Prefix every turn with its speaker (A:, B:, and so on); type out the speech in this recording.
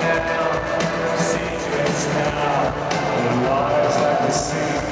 A: now, see just now, the like the sea.